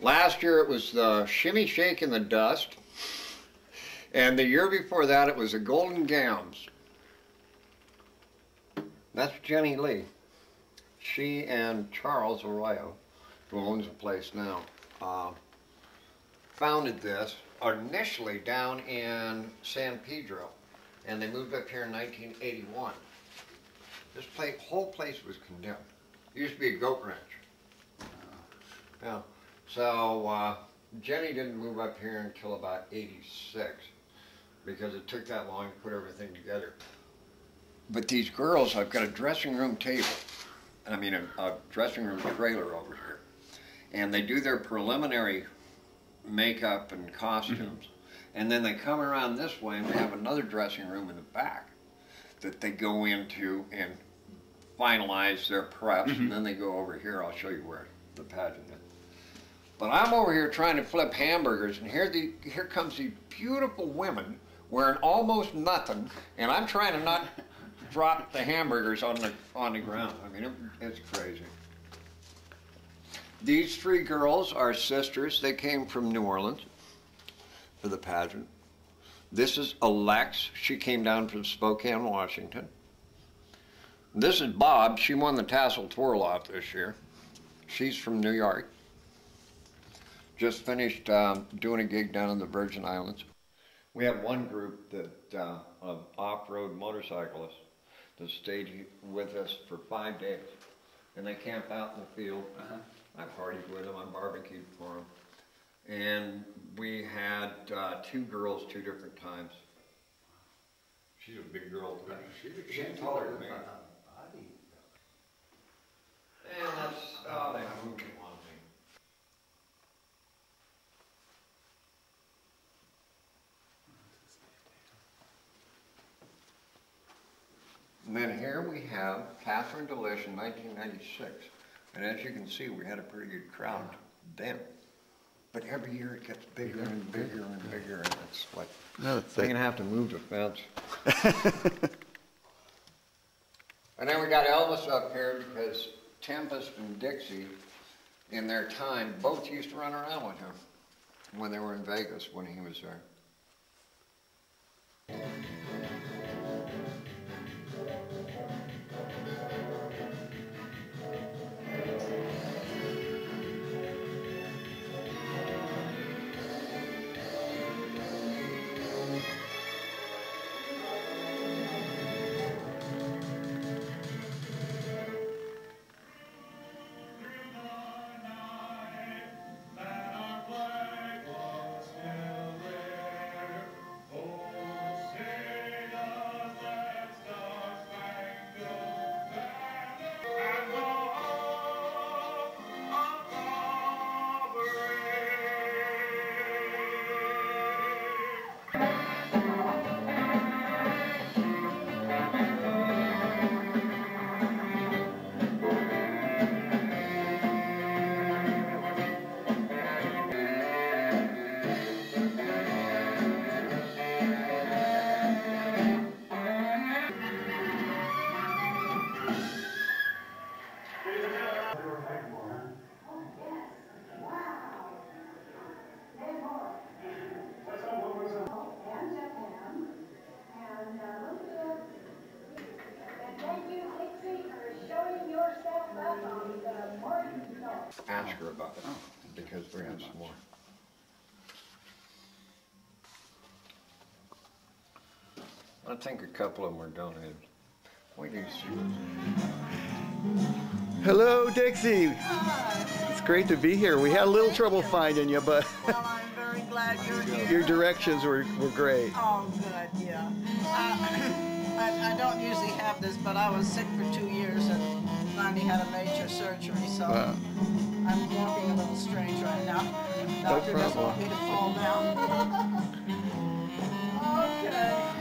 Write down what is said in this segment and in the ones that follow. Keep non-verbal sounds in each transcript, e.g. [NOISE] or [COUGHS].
Last year it was the Shimmy Shake in the Dust. And the year before that it was the Golden Gams. That's Jennie Lee. She and Charles Arroyo, who owns the place now, uh, founded this initially down in San Pedro. And they moved up here in 1981. This place, whole place was condemned. It used to be a goat ranch. Yeah. So uh, Jennie didn't move up here until about 86 because it took that long to put everything together. But these girls, I've got a dressing room table, I mean a, a dressing room trailer over here, and they do their preliminary makeup and costumes. Mm -hmm. And then they come around this way and they have another dressing room in the back that they go into and finalize their preps, mm -hmm. and then they go over here. I'll show you where the pageant is. But I'm over here trying to flip hamburgers, and here the here comes these beautiful women wearing almost nothing, and I'm trying to not drop the hamburgers on the on the ground. I mean, it, it's crazy. These three girls are sisters. They came from New Orleans for the pageant. This is Alex. She came down from Spokane, Washington. This is Bob. She won the Tassel Twirl Off this year. She's from New York. Just finished um, doing a gig down in the Virgin Islands. We have one group that uh, of off-road motorcyclists that stayed with us for five days, and they camp out in the field. Uh -huh. I partied with them. I barbecued for them, and we had uh, two girls two different times. She's a big girl too. She's, she's taller than me. And that's oh, they moved And then here we have Catherine D'Lish in 1996. And as you can see, we had a pretty good crowd then. But every year it gets bigger and bigger and bigger, and it's like, no, I'm going to have to move the fence. [LAUGHS] and then we got Elvis up here because Tempest and Dixie, in their time, both used to run around with him when they were in Vegas when he was there. Because we have some more. I think a couple of them are donated. We need to see Hello, Dixie. Hi. It's great to be here. We had a little trouble finding you, but well, I'm very glad you're here. Your directions were, were great. Oh, good, yeah. Uh, [LAUGHS] I, I don't usually have this, but I was sick for two years and finally had a major surgery, so. I'm walking a little strange right now. The Doctor no doesn't want me to fall down. [LAUGHS] okay.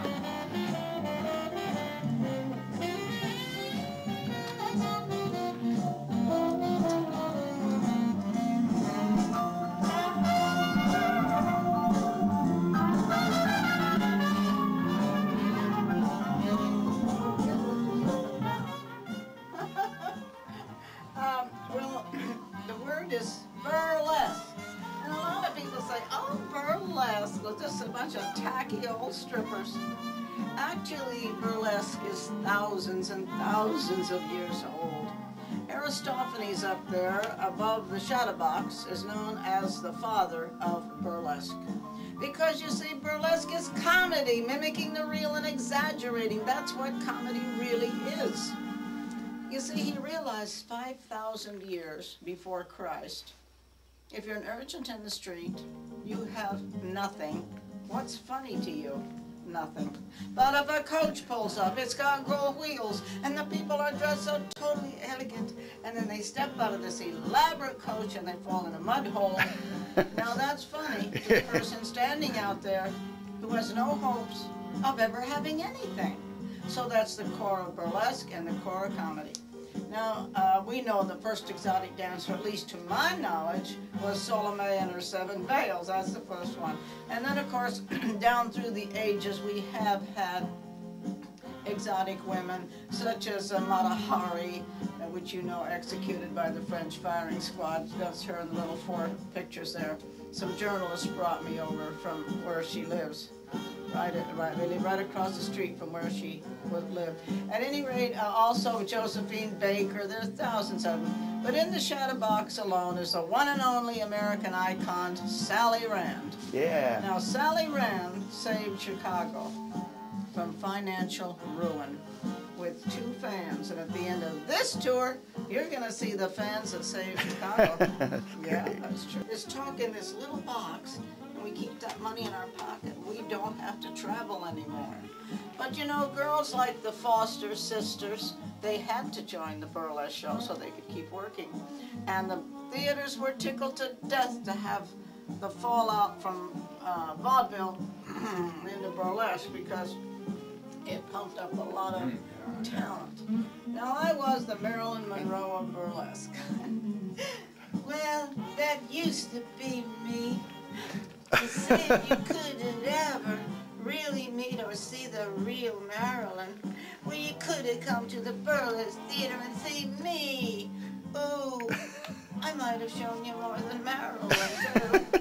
Actually, burlesque is thousands and thousands of years old. Aristophanes up there above the shadow box is known as the father of burlesque. Because you see, burlesque is comedy, mimicking the real and exaggerating. That's what comedy really is. You see, he realized 5,000 years before Christ, if you're an urchin in the street, you have nothing. What's funny to you? Nothing. But if a coach pulls up, it's got gold wheels, and the people are dressed so totally elegant, and then they step out of this elaborate coach and they fall in a mud hole. [LAUGHS] now that's funny to the person standing out there who has no hopes of ever having anything. So that's the core of burlesque and the core of comedy. Now, uh, we know the first exotic dancer, at least to my knowledge, was Salome and her seven veils. That's the first one. And then, of course, [CLEARS THROAT] down through the ages, we have had exotic women, such as uh, Mata Hari, uh, which you know executed by the French firing squad. That's her in the little four pictures there. Some journalists brought me over from where she lives right, right, really right across the street from where she lived. At any rate, uh, also Josephine Baker, there's thousands of them. But in the shadow box alone is the one and only American icon, Sally Rand. Yeah. Now, Sally Rand saved Chicago from financial ruin with two fans. And at the end of this tour, you're going to see the fans that saved Chicago. [LAUGHS] yeah, that's true. This talk in this little box we keep that money in our pocket. We don't have to travel anymore. But you know, girls like the Foster sisters, they had to join the burlesque show so they could keep working. And the theaters were tickled to death to have the fallout from uh, vaudeville [CLEARS THROAT] into burlesque because it pumped up a lot of talent. Now, I was the Marilyn Monroe of burlesque. [LAUGHS] well, that used to be me. You said you couldn't ever really meet or see the real Marilyn. Well, you could have come to the Burlesque Theater and see me. Oh, I might have shown you more than Marilyn, too.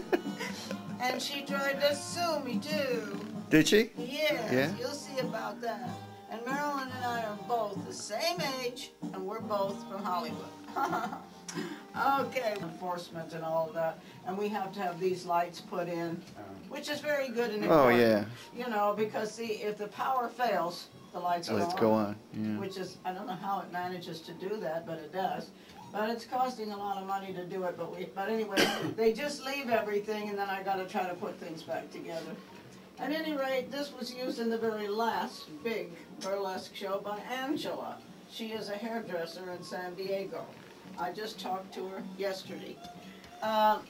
and she tried to sue me, too. Did she? Yes, Yeah? you'll see about that. And Marilyn and I are both the same age, and we're both from Hollywood. [LAUGHS] okay, enforcement and all of that. And we have to have these lights put in, uh-huh. which is very good and Oh, important. yeah. You know, because see, if the power fails, the lights oh, go Let's on. go on. Yeah. Which is, I don't know how it manages to do that, but it does. But it's costing a lot of money to do it, but we, but anyway, [COUGHS] they just leave everything and then I gotta try to put things back together. At any rate, this was used in the very last big burlesque show by Angela. She is a hairdresser in San Diego. I just talked to her yesterday. Um,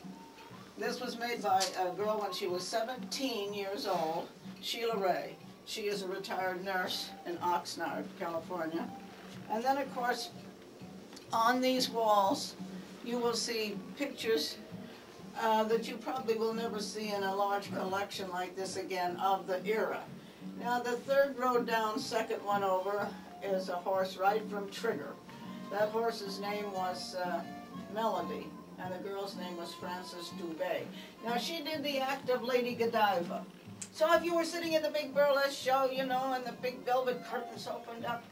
this was made by a girl when she was 17 years old, Sheila Ray. She is a retired nurse in Oxnard, California. And then, of course, on these walls, you will see pictures uh, that you probably will never see in a large collection like this again of the era. Now, the third row down, second one over, is a horse right from Trigger. That horse's name was uh, Melody, and the girl's name was Frances Dubé. Now, she did the act of Lady Godiva. So if you were sitting at the big burlesque show, you know, and the big velvet curtains opened up,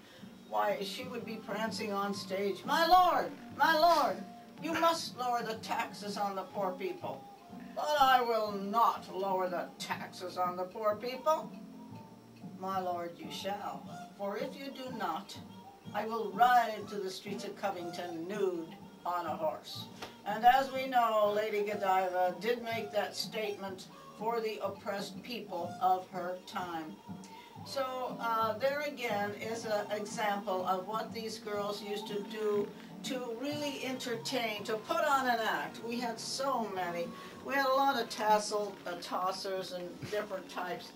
why, she would be prancing on stage. My lord, my lord, you must lower the taxes on the poor people. But I will not lower the taxes on the poor people. My lord, you shall. For if you do not, I will ride to the streets of Covington nude on a horse. And as we know, Lady Godiva did make that statement for the oppressed people of her time. So uh, there again is an example of what these girls used to do to really entertain, to put on an act. We had so many. We had a lot of tassel uh, tossers and different types.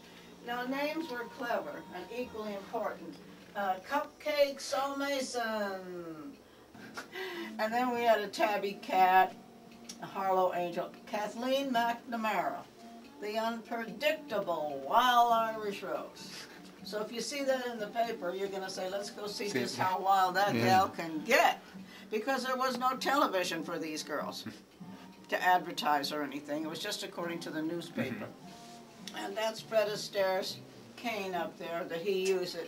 Now names were clever and equally important. Uh, Cupcake Soul Mason. And then we had a tabby cat, a Harlow Angel, Kathleen McNamara, the unpredictable Wild Irish Rose. So if you see that in the paper, you're going to say, let's go see See, just how wild that yeah. gal can get. because there was no television for these girls to advertise or anything. It was just according to the newspaper. And that's Fred Astaire's cane up there that he used at,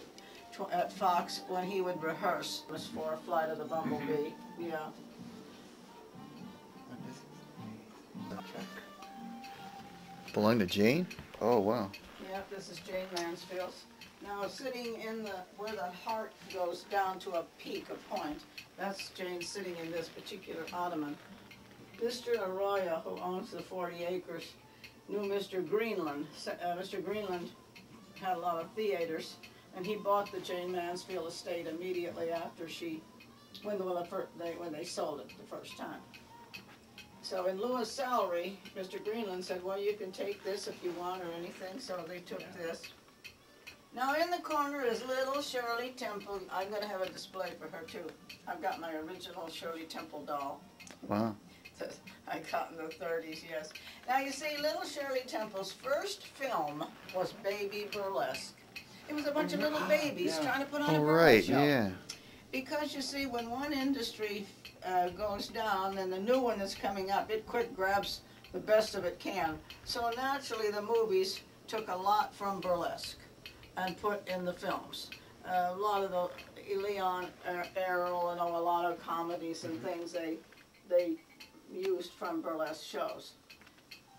at Fox when he would rehearse. It was for Flight of the Bumblebee. Yeah. Belong to Jayne? Oh, wow. Yeah, this is Jayne Mansfield's. Now, sitting in the, where the heart goes down to a peak, a point, that's Jayne sitting in this particular ottoman. Mr. Arroyo, who owns the 40 acres, knew Mr. Greenland. Uh, Mr. Greenland had a lot of theaters, and he bought the Jayne Mansfield estate immediately after she, when, the, when, they, when they sold it the first time. So in lieu of salary, Mr. Greenland said, well, you can take this if you want or anything, so they took this. Now in the corner is little Shirley Temple. I'm gonna have a display for her too. I've got my original Shirley Temple doll Wow. that [LAUGHS] I got in the thirties, yes. Now you see, little Shirley Temple's first film was Baby Burlesque. It was a bunch of little babies trying to put on a All burlesque right, show. yeah. Because you see, when one industry uh, goes down and the new one that's coming up, it quick grabs the best of it can. So naturally, the movies took a lot from burlesque and put in the films. Uh, a lot of the Leon Er- Errol and oh, a lot of comedies and things they they used from burlesque shows.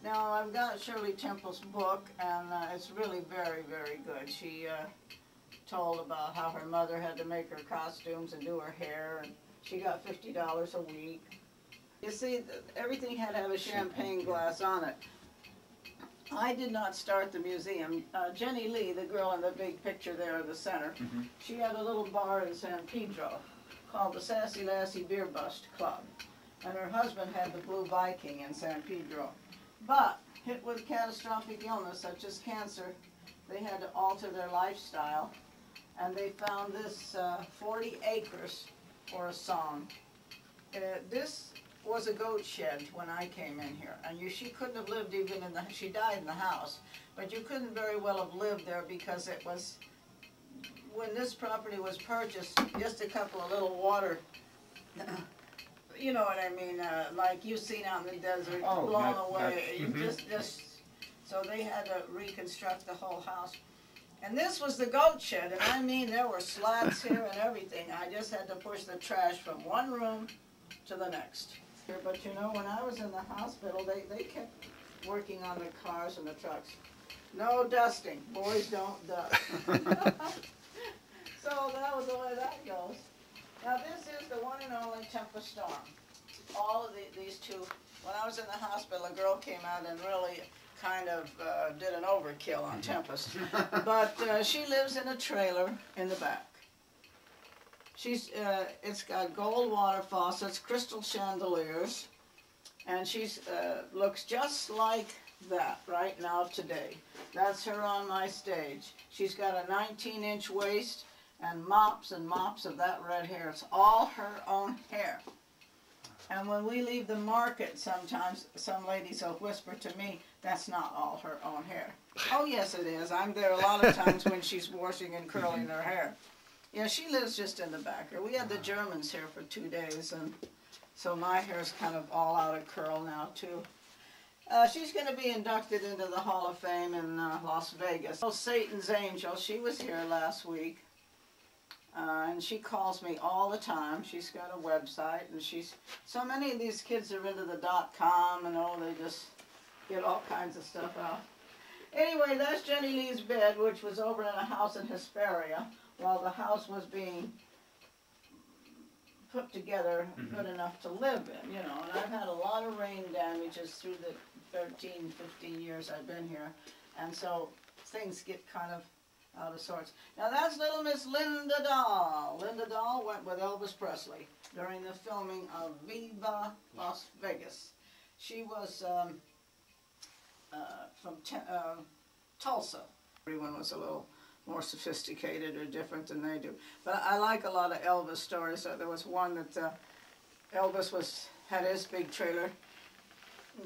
Now I've got Shirley Temple's book, and uh, it's really very, very good. She uh, told about how her mother had to make her costumes and do her hair, and she got fifty dollars a week. You see, th- everything had to have a champagne glass on it. I did not start the museum. Uh, Jennie Lee, the girl in the big picture there in the center, she had a little bar in San Pedro called the Sassy Lassie Beer Bust Club, and her husband had the Blue Viking in San Pedro. But hit with catastrophic illness such as cancer, they had to alter their lifestyle and they found this uh, 40 acres for a song. Uh, this was a goat shed when I came in here, and you, she couldn't have lived even in the. She died in the house, but you couldn't very well have lived there because it was. When this property was purchased, just a couple of little water. [CLEARS THROAT] You know what I mean, uh, like you've seen out in the desert, Oh, blown that- away. that- You mhm. just, just, so they had to reconstruct the whole house. And this was the goat shed, and I mean, there were slats [LAUGHS] here and everything. I just had to push the trash from one room to the next. But you know, when I was in the hospital, they, they kept working on the cars and the trucks. No dusting, [LAUGHS] boys don't dust. [LAUGHS] So that was the way that goes. Now, this is the one and only Tempest Storm. All of the, these two, when I was in the hospital, a girl came out and really kind of uh, did an overkill on Tempest. [LAUGHS] But uh, she lives in a trailer in the back. She's, uh, it's got gold water faucets, crystal chandeliers, and she's, uh, looks just like that right now today. That's her on my stage. She's got a 19 inch waist and mops and mops of that red hair. It's all her own hair. And when we leave the market, sometimes some ladies will whisper to me, that's not all her own hair. Oh, yes, it is. I'm there a lot of times when she's washing and curling her hair. Yeah, she lives just in the back. We had the Germans here for two days, and so my hair's kind of all out of curl now, too. Uh, she's going to be inducted into the Hall of Fame in uh, Las Vegas. Oh, Satan's Angel, she was here last week. Uh, and she calls me all the time. She's got a website, and she's so many of these kids are into the dot com, and oh, they just get all kinds of stuff out. Anyway, that's Jennie Lee's bed, which was over in a house in Hesperia, while the house was being put together good enough to live in, you know. And I've had a lot of rain damages through the 13, 15 years I've been here, and so things get kind of out of sorts. Now that's little Miss Linda Dahl. Linda Dahl went with Elvis Presley during the filming of Viva Las Vegas. She was um, uh, from uh, Tulsa. Everyone was a little more sophisticated or different than they do. But I like a lot of Elvis stories. Uh, there was one that uh, Elvis was had his big trailer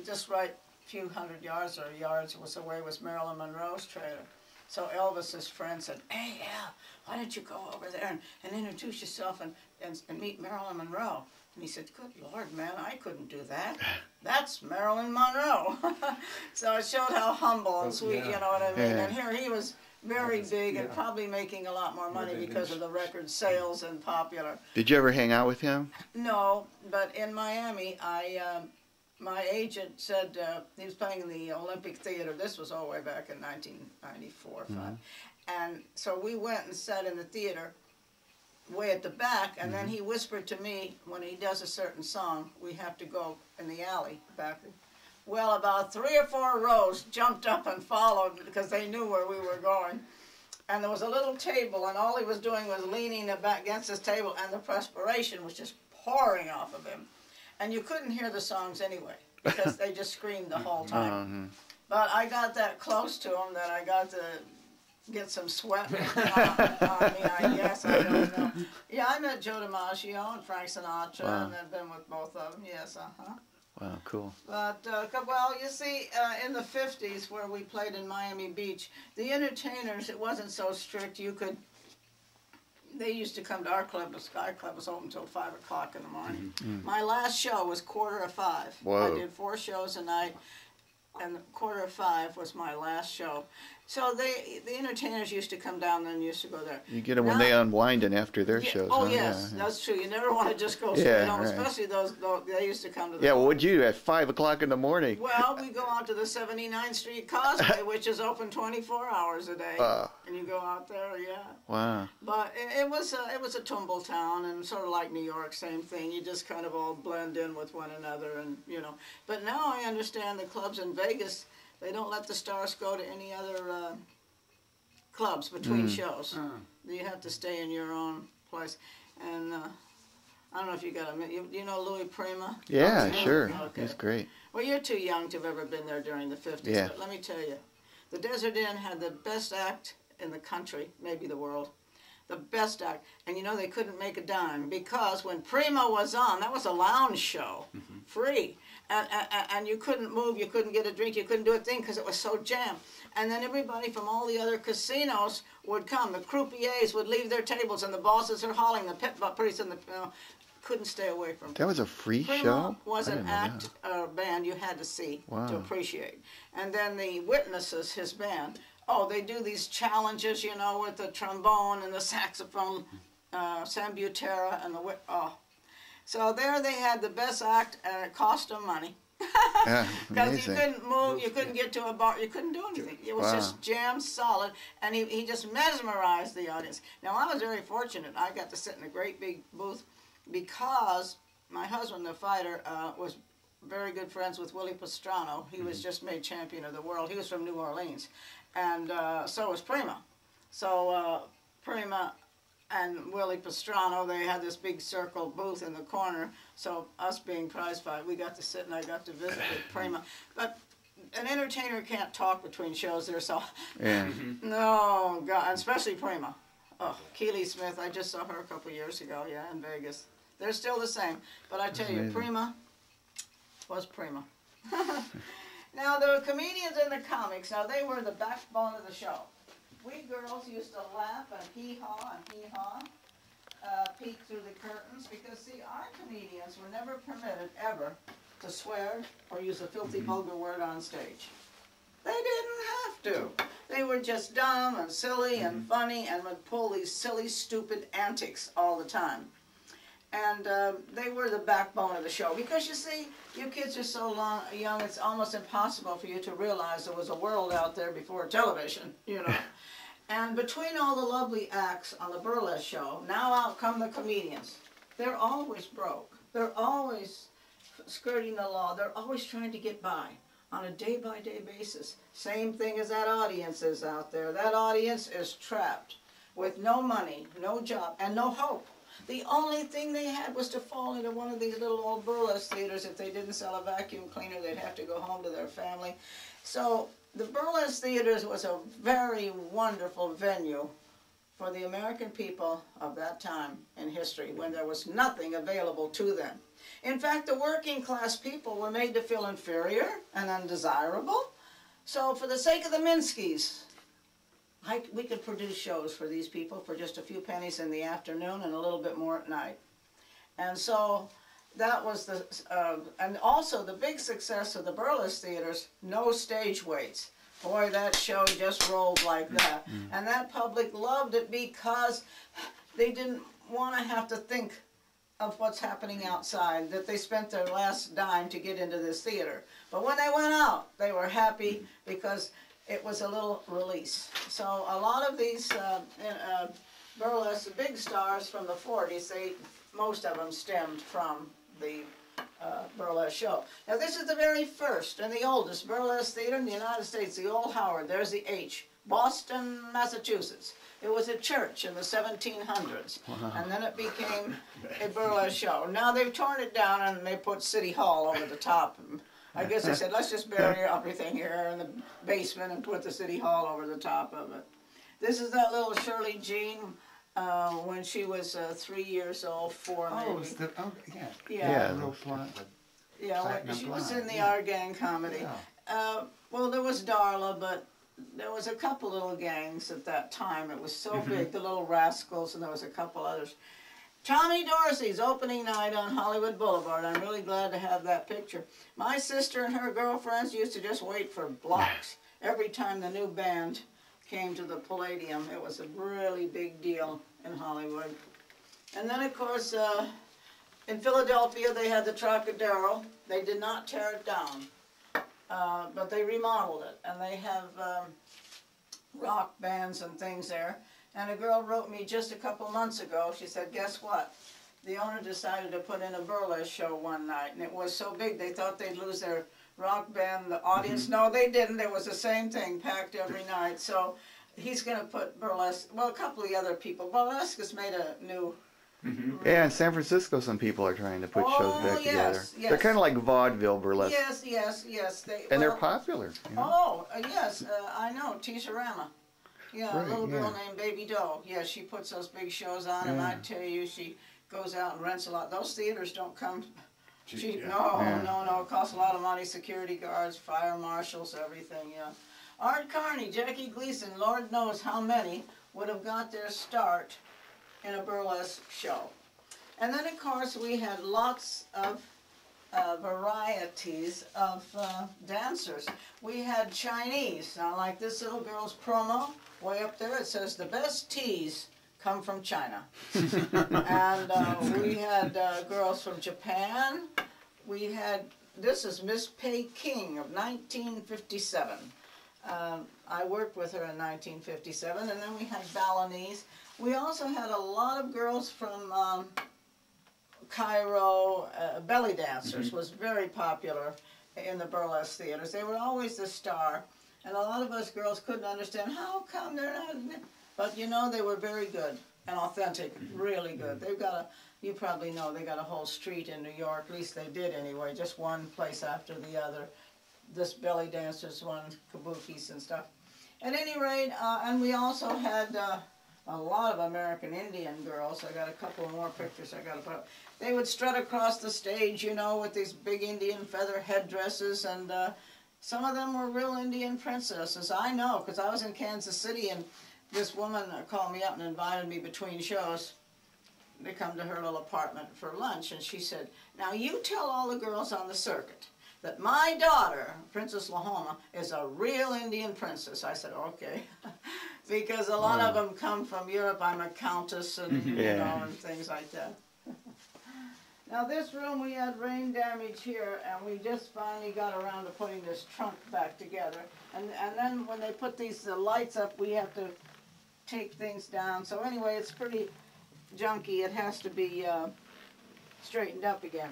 just right a few hundred yards or yards was away was Marilyn Monroe's trailer. So Elvis's friend said, "Hey, Al, why don't you go over there and, and introduce yourself and, and, and meet Marilyn Monroe?" And he said, Good Lord, man, I couldn't do that. That's Marilyn Monroe. [LAUGHS] so it showed how humble and sweet, you know what I mean? Yeah. And here he was very big and probably making a lot more money because of the record sales and popular. Did you ever hang out with him? No, but in Miami, I um, my agent said uh, he was playing in the Olympia Theater. This was all the way back in 1994 or 5 and so we went and sat in the theater way at the back, and then he whispered to me when he does a certain song, we have to go in the alley back. Well, about three or four rows jumped up and followed because they knew where we were going. And there was a little table, and all he was doing was leaning against this table, and the perspiration was just pouring off of him. And you couldn't hear the songs anyway because they just screamed the whole [LAUGHS] time. But I got that close to them that I got to get some sweat on, [LAUGHS] on me, I guess. I don't know. Yeah, I met Joe DiMaggio and Frank Sinatra, Wow. and I've been with both of them. Yes, uh huh. Wow, cool. But uh, well, you see, uh, in the '50s, where we played in Miami Beach, the entertainers it wasn't so strict. You could. They used to come to our club. The Sky Club was open until five o'clock in the morning. Mm-hmm. Mm. My last show was quarter of five. Whoa. I did four shows a night, and quarter of five was my last show. So they, the entertainers used to come down and used to go there. You get them when they unwind and after their Yeah, shows. Oh huh? yes, Yeah. that's true. You never want to just go straight Yeah, home, right. especially those, those. They used to come to the. Yeah, well, what'd you do at five o'clock in the morning? Well, we go out to the 79th Street Causeway, [LAUGHS] which is open 24 hours a day, Uh. and you go out there, yeah. Wow. But it, it was a, it was a tumble town, and sort of like New York, same thing. You just kind of all blend in with one another, and you know. But now I understand the clubs in Vegas, they don't let the stars go to any other uh, clubs between shows. You have to stay in your own place, and. Uh, I don't know if you got a. You, you know Louis Prima? Yeah, Oh, sure. Okay. He's great. Well, you're too young to have ever been there during the 50s, Yeah. but let me tell you, the Desert Inn had the best act in the country, maybe the world. The best act. And you know, they couldn't make a dime because when Prima was on, that was a lounge show, free. And, and, and you couldn't move, you couldn't get a drink, you couldn't do a thing because it was so jammed. And then everybody from all the other casinos would come. The croupiers would leave their tables and the bosses are hauling the pit, but pretty soon the, you know, couldn't stay away from That was a free Prima show? was an act uh, band you had to see Wow. to appreciate. And then the witnesses, his band, oh, they do these challenges, you know, with the trombone and the saxophone, uh, Sam Butera and the. Oh, so there they had the best act, and it cost them money. that. [LAUGHS] Yeah, [LAUGHS] Because you couldn't move, you couldn't get to a bar, you couldn't do anything. It was Wow. just jammed solid, and he, he just mesmerized the audience. Now, I was very fortunate. I got to sit in a great big booth because my husband, the fighter, uh, was very good friends with Willie Pastrano. He was just made champion of the world. He was from New Orleans. And uh, so was Prima. So uh, Prima and Willie Pastrano, they had this big circle booth in the corner. So us being prize fight, we got to sit and I got to visit with [LAUGHS] Prima. But an entertainer can't talk between shows there, so Yeah. Mm-hmm. [LAUGHS] no, God, especially Prima. Oh, Keely Smith, I just saw her a couple years ago, yeah, in Vegas. They're still the same, but I tell you, Prima was Prima. [LAUGHS] now, the comedians and the comics, now they were the backbone of the show. We girls used to laugh and hee-haw and hee-haw, uh, peek through the curtains, because, see, our comedians were never permitted, ever, to swear or use a filthy, vulgar word on stage. They didn't have to. They were just dumb and silly and funny and would pull these silly, stupid antics all the time. And um, they were the backbone of the show because you see, you kids are so long, young, it's almost impossible for you to realize there was a world out there before television, you know. [LAUGHS] and between all the lovely acts on the burlesque show, now out come the comedians. They're always broke. They're always skirting the law. They're always trying to get by on a day by day basis. Same thing as that audience is out there. That audience is trapped with no money, no job, and no hope. The only thing they had was to fall into one of these little old burlesque theaters. If they didn't sell a vacuum cleaner, they'd have to go home to their family. So the burlesque theaters was a very wonderful venue for the American people of that time in history when there was nothing available to them. In fact, the working class people were made to feel inferior and undesirable. So, for the sake of the Minskys, I, we could produce shows for these people for just a few pennies in the afternoon and a little bit more at night. And so that was the, uh, and also the big success of the burlesque theaters, no stage weights. Boy, that show just rolled like that. And that public loved it because they didn't want to have to think of what's happening outside, that they spent their last dime to get into this theater. But when they went out, they were happy because it was a little release. So a lot of these uh, uh, burlesque big stars from the 40s, they most of them stemmed from the uh, burlesque show. Now this is the very first and the oldest burlesque theater in the United States, the Old Howard. There's the H, Boston, Massachusetts. It was a church in the 1700s, and then it became a burlesque show. Now they've torn it down and they put City Hall over the top. I guess they said, let's just bury everything here in the basement and put the City Hall over the top of it. This is that little Shirley Jean uh, when she was uh, three years old, four maybe. Oh, it's the, oh, yeah. Yeah. Yeah. Little blonde. Yeah, when- Platinum she was Blonde, in the yeah. Our Gang comedy. Yeah. Uh, well, there was Darla, but there was a couple little gangs at that time. It was so Mm-hmm. big, the Little Rascals, and there was a couple others. Tommy Dorsey's opening night on Hollywood Boulevard. I'm really glad to have that picture. My sister and her girlfriends used to just wait for blocks [LAUGHS] every time the new band came to the Palladium. It was a really big deal in Hollywood. And then, of course, uh, in Philadelphia, they had the Trocadero. They did not tear it down, uh, but they remodeled it, and they have um, rock bands and things there. And a girl wrote me just a couple months ago. She said, "Guess what? The owner decided to put in a burlesque show one night, and it was so big they thought they'd lose their rock band, the audience. No, they didn't. It was the same thing, packed every night. So." He's going to put burlesque. Well, a couple of the other people. Burlesque has made a new Yeah, in San Francisco, some people are trying to put shows Oh, back yes, together. yes. They're kind of like vaudeville burlesque, Yes, yes, yes. They, and they're popular. you know? Oh, uh, yes, uh, I know, Tease-O-Rama. Yeah, Right, a little girl named Baby Doe. Yeah, she puts those big shows on, and I tell you, she goes out and rents a lot. Those theaters don't come cheap. yeah. No, Yeah. no, no. It costs a lot of money. Security guards, fire marshals, everything. Yeah. Art Carney, Jackie Gleason, Lord knows how many would have got their start in a burlesque show. And then, of course, we had lots of uh, varieties of uh, dancers. We had Chinese. Now, like this little girl's promo, way up there, it says, the best teas come from China. [LAUGHS] and uh, we had uh, girls from Japan. We had, this is Miss Peking of 1957. Um, I worked with her in 1957, and then we had Balinese. We also had a lot of girls from um, Cairo. Uh, belly dancers was very popular in the burlesque theaters. They were always the star, and a lot of us girls couldn't understand how come they're not. In it?" But you know, they were very good and authentic, really good. They've got a, you probably know, they got a whole street in New York. At least they did anyway, just one place after the other. This belly dancers one, kabukis and stuff. At any rate, uh, and we also had uh, a lot of American Indian girls. I got a couple more pictures I got to put up. They would strut across the stage, you know, with these big Indian feather headdresses, and uh, some of them were real Indian princesses. I know, because I was in Kansas City, and this woman called me up and invited me between shows to come to her little apartment for lunch, and she said, "Now you tell all the girls on the circuit." That my daughter, Princess Lahoma, is a real Indian princess. I said, okay. [LAUGHS] because a lot of them come from Europe. I'm a countess and, you know, and things like that. [LAUGHS] Now this room we had rain damage here and we just finally got around to putting this trunk back together. And, and then when they put these uh, lights up we have to take things down. So anyway it's pretty junky. It has to be uh, straightened up again.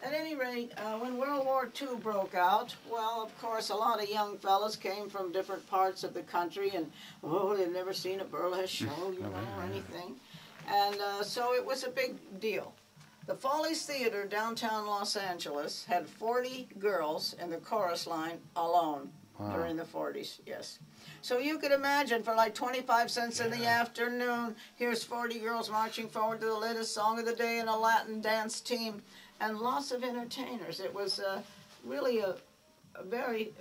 At any rate, uh, when World War II broke out, well, of course, a lot of young fellas came from different parts of the country, and oh, they've never seen a burlesque [LAUGHS] show, you know, or anything, and uh, so it was a big deal. The Follies Theater downtown Los Angeles had 40 girls in the chorus line alone Wow. during the 40s. Yes. So you could imagine for like 25 cents in the afternoon, here's 40 girls marching forward to the latest song of the day and a Latin dance team and lots of entertainers. It was uh, really a, a very,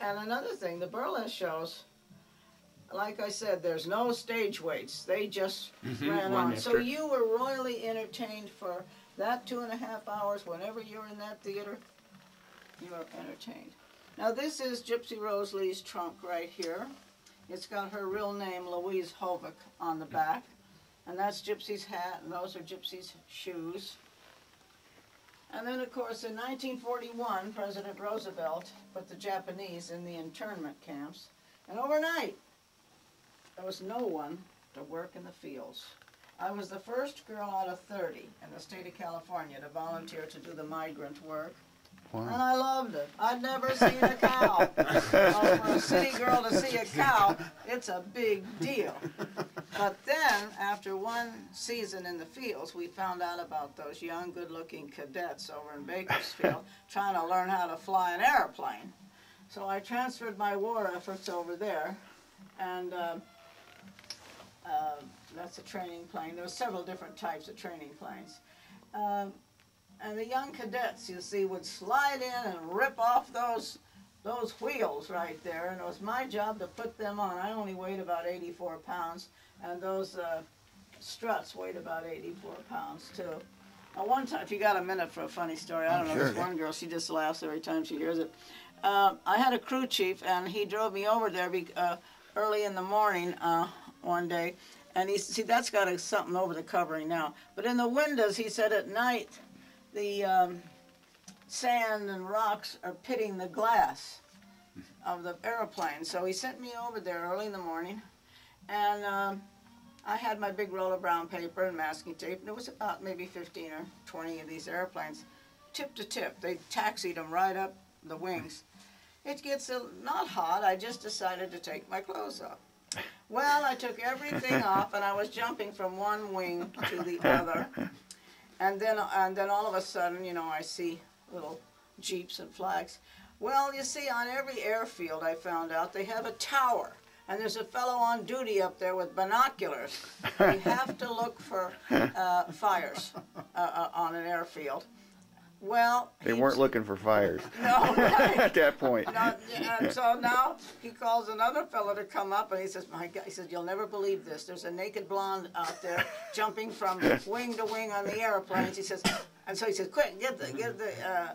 and another thing, the burlesque shows, like I said, there's no stage weights. They just [LAUGHS] ran one on. So you were royally entertained for That two and a half hours, whenever you're in that theater, you are entertained. Now this is Gypsy Rose Lee's trunk right here. It's got her real name, Louise Hovick, on the back. And that's Gypsy's hat, and those are Gypsy's shoes. And then, of course, in 1941, President Roosevelt put the Japanese in the internment camps. And overnight, there was no one to work in the fields. I was the first girl out of 30 in the state of California to volunteer to do the migrant work. And I loved it. I'd never seen a cow. [LAUGHS] Well, for a city girl to see a cow, it's a big deal. But then, after one season in the fields, we found out about those young, good-looking cadets over in Bakersfield [LAUGHS] trying to learn how to fly an airplane. So I transferred my war efforts over there, and uh, uh, that's a training plane. There were several different types of training planes. Um, and the young cadets, you see, would slide in and rip off those those wheels right there, and it was my job to put them on. I only weighed about 84 pounds, and those uh, struts weighed about 84 pounds too. Now, one time, if you got a minute for a funny story, I don't know. This one girl, she just laughs every time she hears it. Um, I had a crew chief, and he drove me over there be, uh, early in the morning uh, one day, and he see that's got a, something over the covering now. But in the windows, he said at night, the um, sand and rocks are pitting the glass of the aeroplane. So he sent me over there early in the morning, and um, I had my big roll of brown paper and masking tape, and it was about maybe 15 or 20 of these airplanes, tip to tip. They taxied them right up the wings. It gets a, not hot. I just decided to take my clothes off. Well, I took everything [LAUGHS] off, and I was jumping from one wing to the other. And then, and then all of a sudden, you know, I see little jeeps and flags. Well, you see, on every airfield, I found out they have a tower, and there's a fellow on duty up there with binoculars. [LAUGHS] You have to look for uh, fires uh, uh, on an airfield. Well, They weren't looking for fires [LAUGHS] No, [LAUGHS] right. at that point. No, and so now he calls another fellow to come up, and he says, "My God," he says, "You'll never believe this. There's a naked blonde out there [LAUGHS] jumping from wing to wing on the airplanes." He says, and so he says, "Quick, get the get the uh,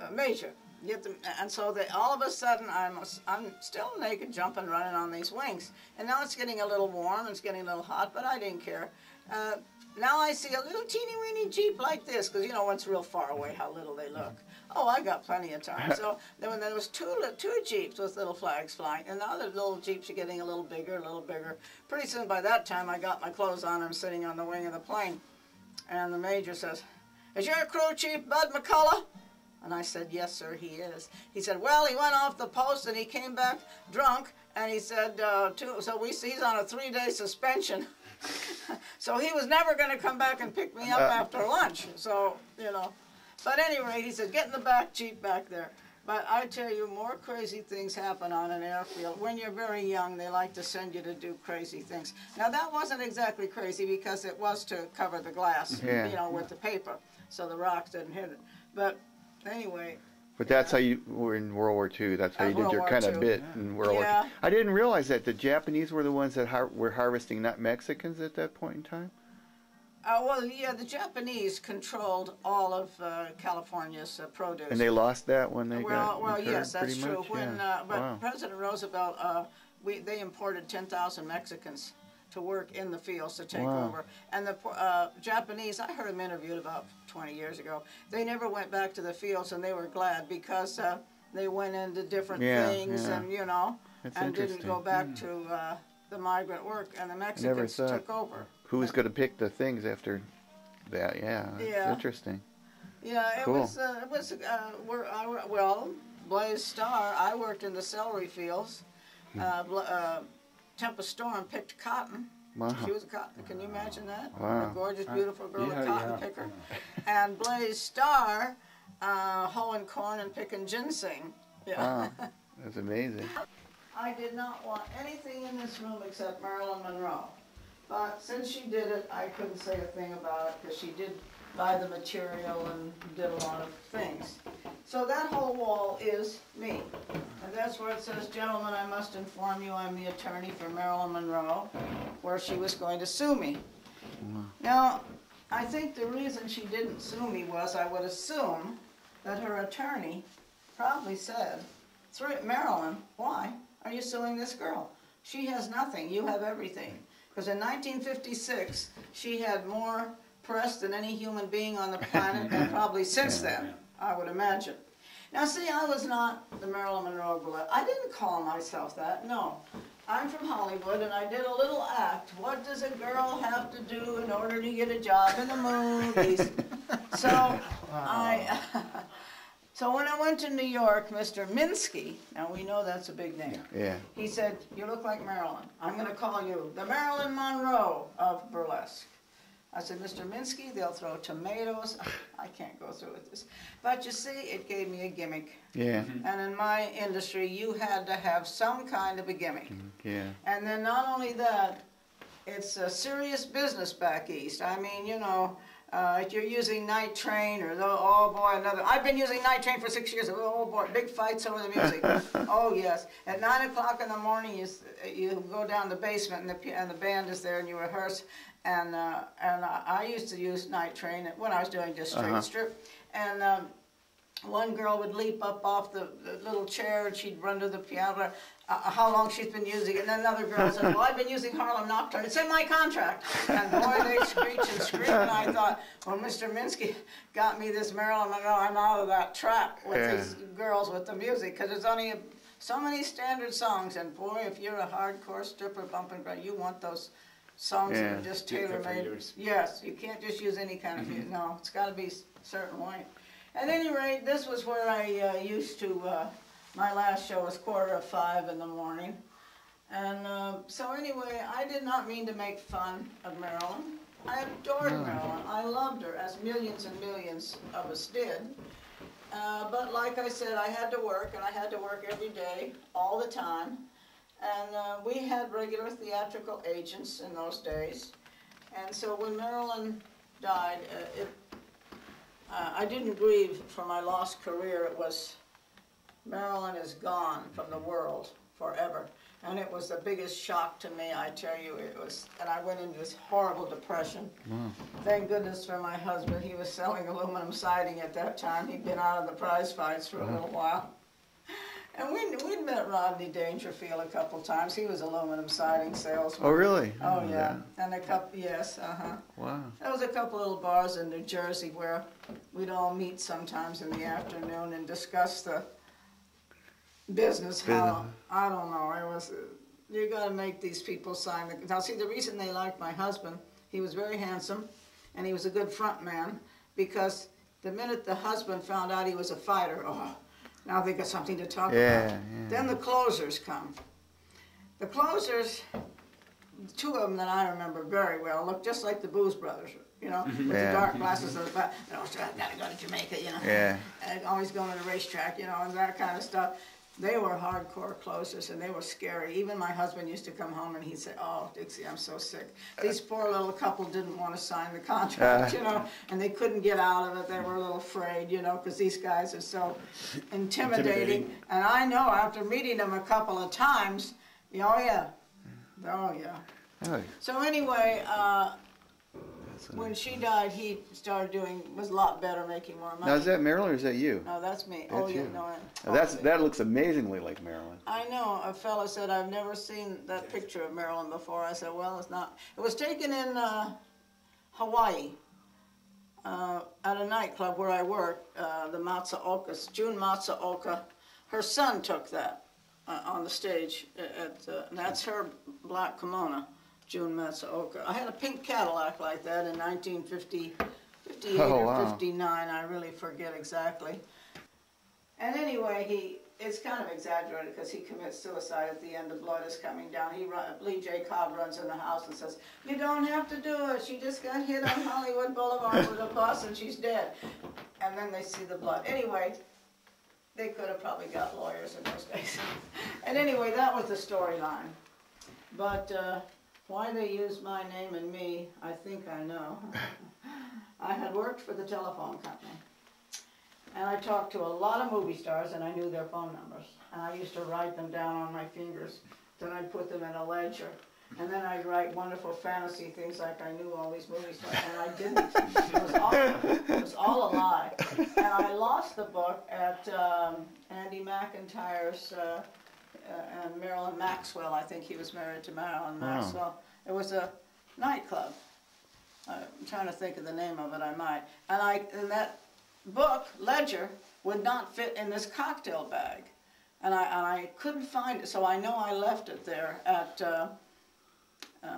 uh, major." Get them, and so they, all of a sudden I'm I'm still naked, jumping, running on these wings, and now it's getting a little warm, it's getting a little hot, but I didn't care. Uh, now I see a little teeny weeny jeep like this, because you know once real far away how little they look. Oh, I got plenty of time. [LAUGHS] So then there was two two jeeps with little flags flying, and the other little jeeps are getting a little bigger, a little bigger. Pretty soon by that time I got my clothes on. I'm sitting on the wing of the plane, and the major says, "Is your crew chief Bud McCullough?" And I said, Yes, sir, he is. He said, Well, he went off the post and he came back drunk, and he said, uh, two, So we he's on a three day suspension. [LAUGHS] [LAUGHS] so he was never going to come back and pick me up uh, after lunch. So, you know. But anyway, he said, Get in the back Jeep back there. But I tell you, more crazy things happen on an airfield. When you're very young, they like to send you to do crazy things. Now, that wasn't exactly crazy because it was to cover the glass, Yeah. you know, with the paper, so the rocks didn't hit it. But anyway, But that's how you were in World War II. That's how Uh, you did World your War kind of II. bit in World War Yeah. II. I didn't realize that the Japanese were the ones that har- were harvesting, not Mexicans at that point in time. Uh, well, yeah, the Japanese controlled all of uh, California's uh, produce. And they lost that when they well, got well, interned, yes, that's pretty true. much? When, yeah. uh, but wow. President Roosevelt, uh, we they imported 10,000 Mexicans to work in the fields to take Wow. over, and the uh, Japanese. I heard them interviewed about 20 years ago. They never went back to the fields, and they were glad because uh, they went into different Yeah, things, yeah. and you know, That's and didn't go back to uh, the migrant work, and the Mexicans thought. took over. Who was going to pick the things after that? Yeah, it's Yeah. interesting. Yeah, it Cool. was. Uh, it was. Uh, we're, I, well, Blaze Starr. I worked in the celery fields. Hmm. Uh, Bla- uh, Tempest Storm picked cotton. Wow. She was a cotton. Can you imagine that? Wow. A gorgeous, beautiful girl, yeah, a cotton yeah. picker. and Blaze Starr, uh, hoeing corn and picking ginseng. Yeah. Wow, [LAUGHS] that's amazing. I did not want anything in this room except Marilyn Monroe. But since she did it, I couldn't say a thing about it because she did buy the material and did a lot of things. So that whole wall is me. And that's where it says, gentlemen, I must inform you I'm the attorney for Marilyn Monroe, where she was going to sue me. Now, I think the reason she didn't sue me was I would assume that her attorney probably said, "Through Marilyn, why are you suing this girl? She has nothing, you have everything. Because in 1956, she had more than any human being on the [LAUGHS] planet, and probably since then, I would imagine. Now, see, I was not the Marilyn Monroe of Burlesque. I didn't call myself that, no. I'm from Hollywood, and I did a little act. What does a girl have to do in order to get a job in the movies? [LAUGHS] so, I. [LAUGHS] So when I went to New York, Mr. Minsky, now we know that's a big name. Yeah. He said, "You look like Marilyn. I'm going to call you the Marilyn Monroe of burlesque." I said, "Mr. Minsky, they'll throw tomatoes. [LAUGHS] I can't go through with this." But you see, it gave me a gimmick. Yeah. And in my industry, you had to have some kind of a gimmick. Yeah. And then not only that, it's a serious business back east. I mean, you know, uh, if you're using Night Train or the, oh boy, another. I've been using Night Train for six years. Oh boy, big fights over the music. [LAUGHS] oh yes. At nine o'clock in the morning, you you go down the basement and the and the band is there and you rehearse. And uh, and I, I used to use Night Train when I was doing just straight Uh-huh. strip. And um, one girl would leap up off the, the little chair and she'd run to the piano. Uh, how long she's been using it, and then another girl said, [LAUGHS] "Well, I've been using Harlem Nocturne. It's in my contract." And boy, they screech and scream. And I thought, "Well, Mr. Minsky got me this Marilyn Monroe. I'm out of that trap with Yeah. these girls with the music because there's only a, so many standard songs. And boy, if you're a hardcore stripper bumping, you want those." Songs that are just tailor made. Yes, you can't just use any kind of music. No, it's got to be s- certain way. At any rate, this was where I uh, used to. Uh, my last show was quarter of five in the morning, and uh, so anyway, I did not mean to make fun of Marilyn. I adored Marilyn. I loved her, as millions and millions of us did. Uh, but like I said, I had to work, and I had to work every day, all the time. Uh, we had regular theatrical agents in those days. And so when Marilyn died, uh, it, uh, I didn't grieve for my lost career. It was Marilyn is gone from the world forever. And it was the biggest shock to me, I tell you. It was, and I went into this horrible depression. Thank goodness for my husband. He was selling aluminum siding at that time. He'd been out of the prize fights for a little while. And we we'd met Rodney Dangerfield a couple times. He was aluminum siding salesman. Oh, really? Oh yeah, and a couple yes, uh huh. Wow. There was a couple little bars in New Jersey where we'd all meet sometimes in the afternoon and discuss the business. How I don't know. It was you got to make these people sign. The, now, see, the reason they liked my husband, he was very handsome, and he was a good front man because the minute the husband found out he was a fighter, oh, now they got something to talk Yeah, about. yeah. Then the closers come. The closers, two of them that I remember very well, look just like the Blues Brothers, you know, mm-hmm. with Yeah. the dark glasses on the back. You know, so I gotta go to Jamaica, you know. Yeah. And always going to the racetrack, you know, and that kind of stuff. They were hardcore closers and they were scary. Even my husband used to come home and he'd say, Oh, Dixie, I'm so sick. These poor little couple didn't want to sign the contract, Uh. you know, and they couldn't get out of it. They were a little afraid, you know, because these guys are so intimidating. Intimidating. And I know after meeting them a couple of times, oh, yeah. Oh, yeah. Oh, So anyway, uh, that's when nice. she died, he started doing, was a lot better, making more money. Now, is that Marilyn or is that you? No, that's me. oh, That's yeah, you. no. I- Now, that's oh, that looks amazingly like Marilyn. I know. A fella said, I've never seen that picture of Marilyn before. I said, well, it's not. It was taken in uh, Hawaii uh, at a nightclub where I worked, uh, the Matsuokas, June Matsuoka. Her son took that uh, on the stage. At, uh, and that's her black kimono, June Matsuoka. I had a pink Cadillac like that in 1958 Oh, or wow. 59. I really forget exactly. And anyway, he it's kind of exaggerated because he commits suicide at the end. The blood is coming down. He run, Lee J. Cobb runs in the house and says, "You don't have to do it. She just got hit on Hollywood Boulevard with a bus and she's dead." And then they see the blood. Anyway, they could have probably got lawyers in those days. [LAUGHS] and anyway, that was the storyline. But uh, why they used my name and me, I think I know. [LAUGHS] I had worked for the telephone company. And I talked to a lot of movie stars and I knew their phone numbers. And I used to write them down on my fingers. Then I'd put them in a ledger. And then I'd write wonderful fantasy things like I knew all these movie stars. and I didn't. It was all, it was all a lie. And I lost the book at um, Andy McIntyre's uh, uh, and Marilyn Maxwell. I think he was married to Marilyn Wow. Maxwell. It was a nightclub. I'm trying to think of the name of it. I might. And I and that book Ledger would not fit in this cocktail bag, and I and I couldn't find it. So I know I left it there at uh, uh,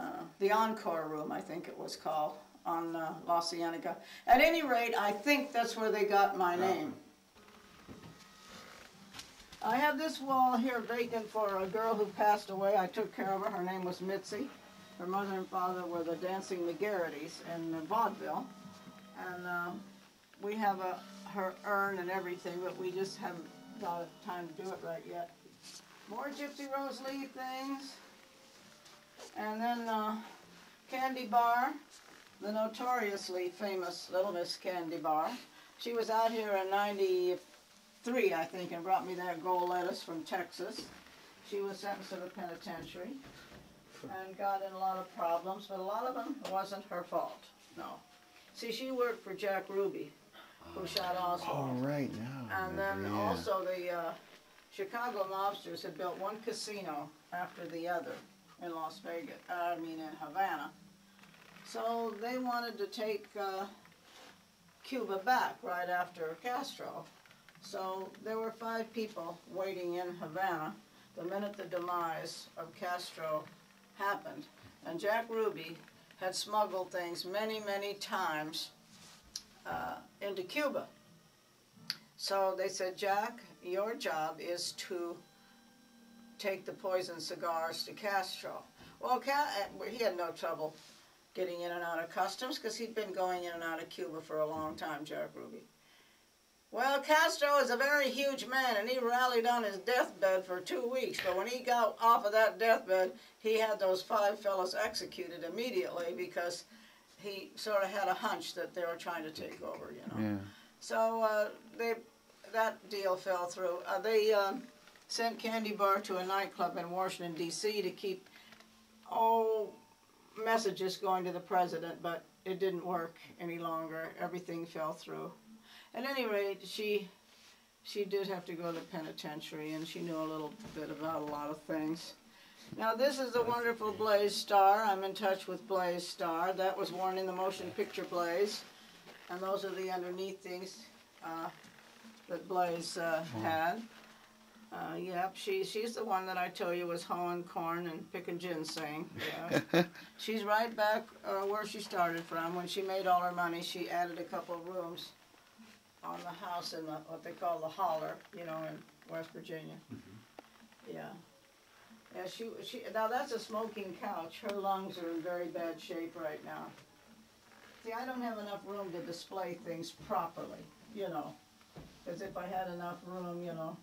the Encore Room. I think it was called on uh, La Cienega. At any rate, I think that's where they got my name. I have this wall here vacant for a girl who passed away. I took care of her. Her name was Mitzi. Her mother and father were the Dancing McGarrity's in uh, vaudeville. And um, we have a, her urn and everything, but we just haven't got time to do it right yet. More Gypsy Rose Lee things. And then uh, Candy Bar, the notoriously famous Little Miss Candy Bar. She was out here in 93, I think, and brought me that gold lettuce from Texas. She was sentenced to the penitentiary and got in a lot of problems, but a lot of them wasn't her fault. No. See, she worked for Jack Ruby, who shot Oswald. Oh, right now. And then yeah. also the uh, Chicago Lobsters had built one casino after the other in Las Vegas, uh, I mean in Havana. So they wanted to take uh, Cuba back right after Castro. So there were five people waiting in Havana the minute the demise of Castro happened. And Jack Ruby had smuggled things many, many times uh, into Cuba. So they said, Jack, your job is to take the poison cigars to Castro. Well, uh, he had no trouble getting in and out of customs because he'd been going in and out of Cuba for a long time, Jack Ruby. Well, Castro is a very huge man, and he rallied on his deathbed for two weeks. But when he got off of that deathbed, he had those five fellows executed immediately because he sort of had a hunch that they were trying to take over, you know. Yeah. So uh, they, that deal fell through. Uh, they um, sent Candy Bar to a nightclub in Washington D.C. to keep all messages going to the president, but it didn't work any longer. Everything fell through. At any rate, she she did have to go to penitentiary, and she knew a little bit about a lot of things. Now this is the wonderful Blaze Starr. I'm in touch with Blaze Starr. That was worn in the motion picture Blaze. And those are the underneath things uh, that Blaze uh, had. Uh, yep, she, she's the one that I tell you was hoeing corn and picking ginseng. Yeah. [LAUGHS] she's right back uh, where she started from. When she made all her money, she added a couple of rooms on the house in the, what they call the holler, you know, in West Virginia. Mm-hmm. Yeah. Yeah, she, she, now that's a smoking couch. Her lungs are in very bad shape right now. See, I don't have enough room to display things properly, you know. Because if I had enough room, you know,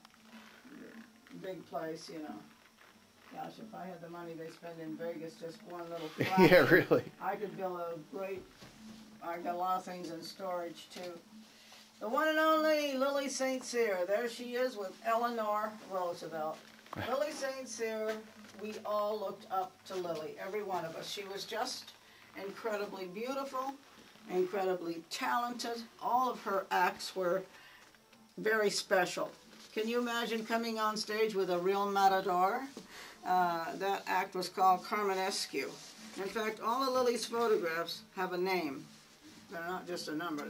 big place, you know. Gosh, if I had the money they spend in Vegas, just one little flat, [LAUGHS] yeah, really. I could build a great, I got a lot of things in storage too. The one and only Lily St. Cyr. There she is with Eleanor Roosevelt. [LAUGHS] Lily St. Cyr, we all looked up to Lily, every one of us. She was just incredibly beautiful, incredibly talented. All of her acts were very special. Can you imagine coming on stage with a real matador? Uh, that act was called Carmenescu. In fact, all of Lily's photographs have a name. They're not just a number.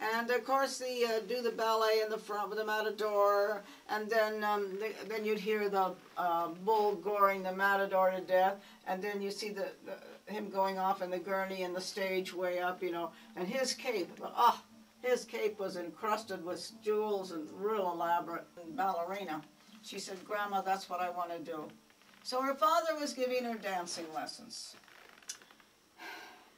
And of course, the uh, do the ballet in the front with the matador, and then um, the, then you'd hear the uh, bull goring the matador to death, and then you see the, the him going off in the gurney and the stage way up, you know, and his cape. Ah, his cape was encrusted with jewels and real elaborate and ballerina. She said, Grandma, that's what I want to do. So her father was giving her dancing lessons. [SIGHS]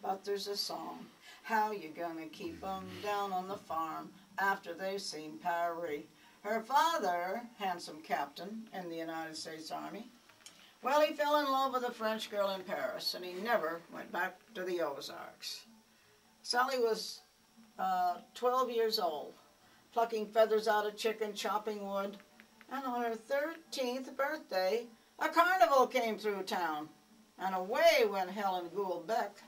But there's a song. How you gonna keep 'em down on the farm after they've seen Paris? Her father, handsome captain in the United States Army, well, he fell in love with a French girl in Paris, and he never went back to the Ozarks. Sally was uh, 12 years old, plucking feathers out of chicken, chopping wood, and on her 13th birthday, a carnival came through town. and away went Helen Gould Beck.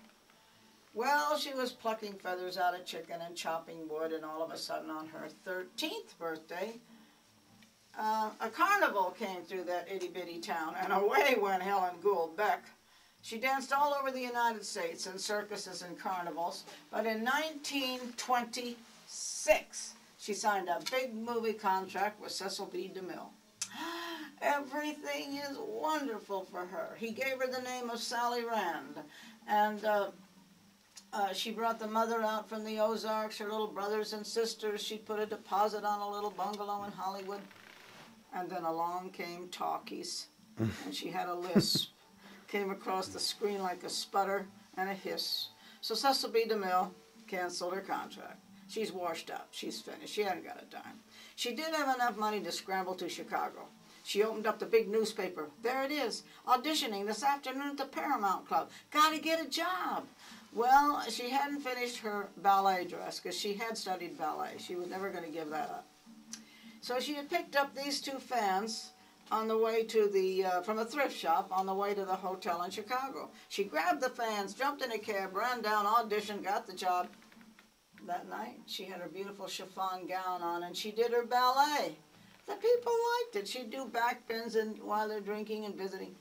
Well, she was plucking feathers out of chicken and chopping wood, and all of a sudden, on her 13th birthday, uh, a carnival came through that itty bitty town, and away went Helen Gould Beck. She danced all over the United States in circuses and carnivals, but in 1926, she signed a big movie contract with Cecil B. DeMille. [GASPS] Everything is wonderful for her. He gave her the name of Sally Rand, and uh, uh, she brought the mother out from the Ozarks, her little brothers and sisters. She put a deposit on a little bungalow in Hollywood. And then along came talkies, and she had a lisp. [LAUGHS] Came across the screen like a sputter and a hiss. So Cecil B. DeMille canceled her contract. She's washed up. She's finished. She hadn't got a dime. She did have enough money to scramble to Chicago. She opened up the big newspaper. There it is, auditioning this afternoon at the Paramount Club. Got to get a job. Well, she hadn't finished her ballet dress because she had studied ballet. She was never going to give that up. So she had picked up these two fans on the way to the, uh, from a thrift shop on the way to the hotel in Chicago. She grabbed the fans, jumped in a cab, ran down, auditioned, got the job. That night, she had her beautiful chiffon gown on and she did her ballet. The people liked it. She'd do back bends and while they're drinking and visiting.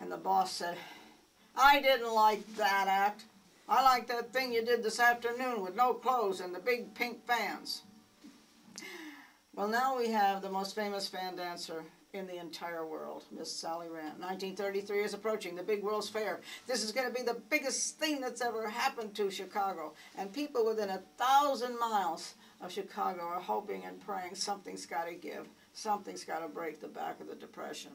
And the boss said, I didn't like that act. I like that thing you did this afternoon with no clothes and the big pink fans. Well, now we have the most famous fan dancer in the entire world, Miss Sally Rand. 1933 is approaching, the big World's Fair. This is going to be the biggest thing that's ever happened to Chicago. And people within a thousand miles of Chicago are hoping and praying something's got to give. Something's got to break the back of the Depression.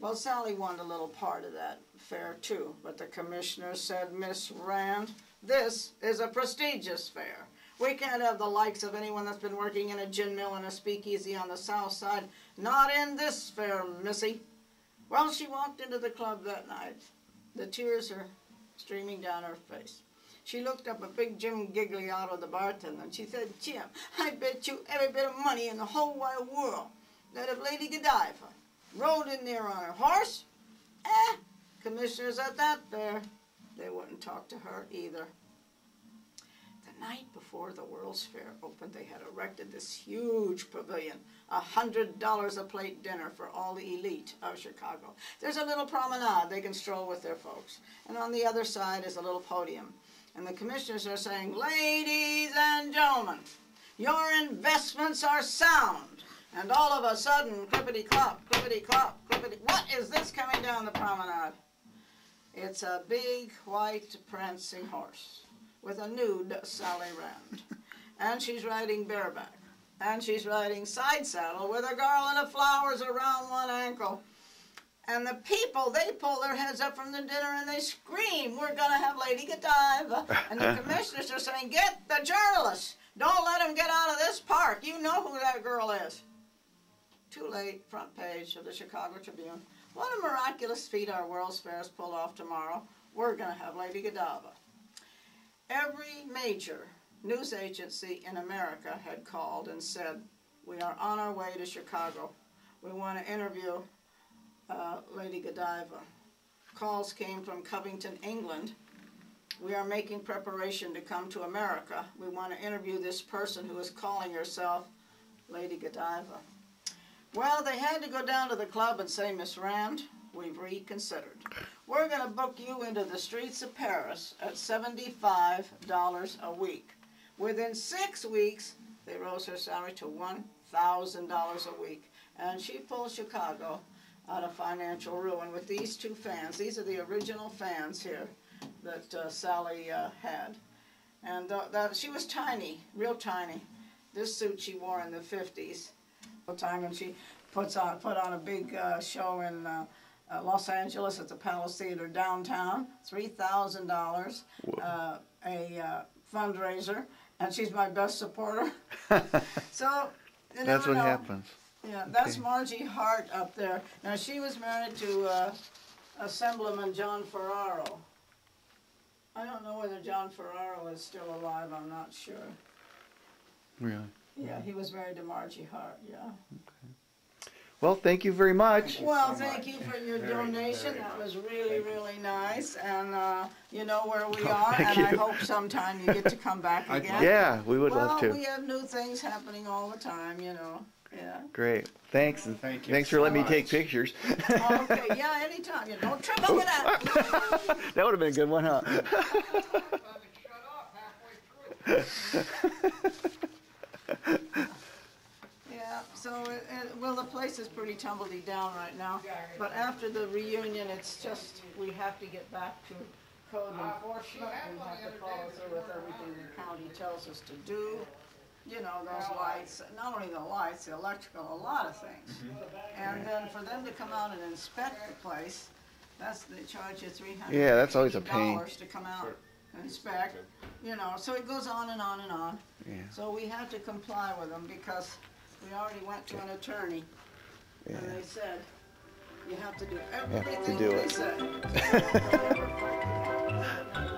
Well, Sally won a little part of that fair too, but the commissioner said, Miss Rand, this is a prestigious fair. We can't have the likes of anyone that's been working in a gin mill and a speakeasy on the south side. Not in this fair, missy. Well, she walked into the club that night. The tears are streaming down her face. She looked up at big Jim Gigliotti, the bartender, and she said, Jim, I bet you every bit of money in the whole wide world that if Lady Godiva rode in there on a horse, eh, commissioners at that fair, they wouldn't talk to her either The night before the World's Fair opened, they had erected this huge pavilion, a hundred dollars a plate dinner for all the elite of Chicago. There's a little promenade they can stroll with their folks, and on the other side is a little podium. And the commissioners are saying, ladies and gentlemen, your investments are sound. And all of a sudden, clippity-clop, clippity-clop, clippity, what is this coming down the promenade? It's a big, white, prancing horse with a nude Sally Rand. [LAUGHS] And she's riding bareback. And she's riding side saddle with a garland of flowers around one ankle. And the people, they pull their heads up from the dinner and they scream, we're going to have Lady Godiva. [LAUGHS] And the commissioners are saying, get the journalists. Don't let them get out of this park. You know who that girl is. Too late, front page of the Chicago Tribune. What a miraculous feat our World's Fair pulled off tomorrow. We're going to have Lady Godiva. Every major news agency in America had called and said, we are on our way to Chicago. We want to interview uh, Lady Godiva. Calls came from Coventry, England. We are making preparation to come to America. We want to interview this person who is calling herself Lady Godiva. Well, they had to go down to the club and say, Miss Rand, we've reconsidered. We're going to book you into the streets of Paris at $75 a week. Within six weeks, they rose her salary to $1,000 a week. And she pulled Chicago out of financial ruin with these two fans. These are the original fans here that uh, Sally uh, had. And uh, she was tiny, real tiny. This suit she wore in the 50s. Time and she puts on, put on a big uh, show in uh, uh, Los Angeles at the Palace Theater downtown, $3,000, uh, a uh, fundraiser, and she's my best supporter. [LAUGHS] so, That's what know. happens. Yeah, that's Okay. Margie Hart up there. Now, she was married to uh, Assemblyman John Ferraro. I don't know whether John Ferraro is still alive, I'm not sure. Really. Yeah, he was married to Margie Hart, yeah. Okay. Well, thank you very much. Well, thank you for your donation. That was really, really nice. And uh, you know where we are. thank And I hope sometime you get to come back again. Yeah, we would well, love to. we have new things happening all the time, you know. Yeah. Great. Thanks. And Thank you thanks for so letting me take much. pictures. okay, yeah, anytime. You don't trip over that. [LAUGHS] that would have been a good one, huh? [LAUGHS] [LAUGHS] Yeah, so, it, it, well, the place is pretty tumbledy down right now, but after the reunion, it's just, we have to get back to code enforcement, we have to follow through with everything the county tells us to do. You know, those lights, not only the lights, the electrical, a lot of things. And then for them to come out and inspect the place, that's, they charge you three hundred Yeah, that's always a pain. dollars to come out and inspect, you know, so it goes on and on and on. Yeah. So we have to comply with them because we already went to an attorney and they said, you have to do to everything do they it. [LAUGHS] [LAUGHS]